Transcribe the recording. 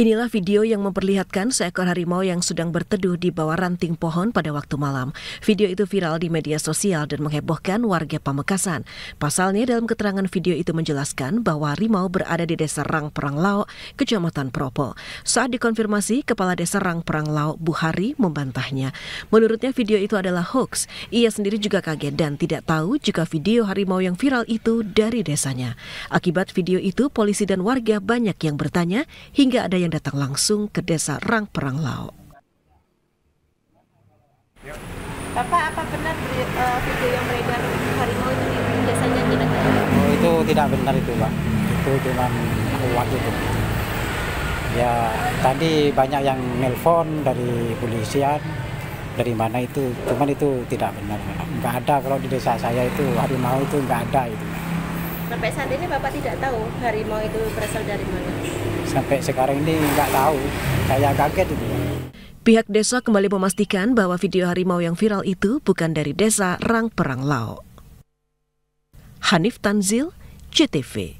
Inilah video yang memperlihatkan seekor harimau yang sedang berteduh di bawah ranting pohon pada waktu malam. Video itu viral di media sosial dan menghebohkan warga Pamekasan. Pasalnya dalam keterangan video itu menjelaskan bahwa harimau berada di desa Rang Perang Lauk, Kecamatan Propo. Saat dikonfirmasi, Kepala Desa Rang Perang Lauk, Buhari, membantahnya. Menurutnya video itu adalah hoax. Ia sendiri juga kaget dan tidak tahu jika video harimau yang viral itu dari desanya. Akibat video itu, polisi dan warga banyak yang bertanya hingga ada yang yang datang langsung ke desa Rang Perang Lao. Bapak, apa benar uh, video yang beredar harimau itu di desanya tidak Oh, itu tidak benar itu, Pak. Itu cuma kuat itu. Ya, tadi banyak yang nelpon dari polisian, dari mana itu, cuman itu tidak benar. Enggak ada kalau di desa saya itu harimau itu enggak ada itu. Sampai saat ini Bapak tidak tahu harimau itu berasal dari mana? Sampai sekarang ini nggak tahu. Saya kaget itu. Pihak desa kembali memastikan bahwa video harimau yang viral itu bukan dari desa Rang Perang Lao. Hanif Tanzil, CTV.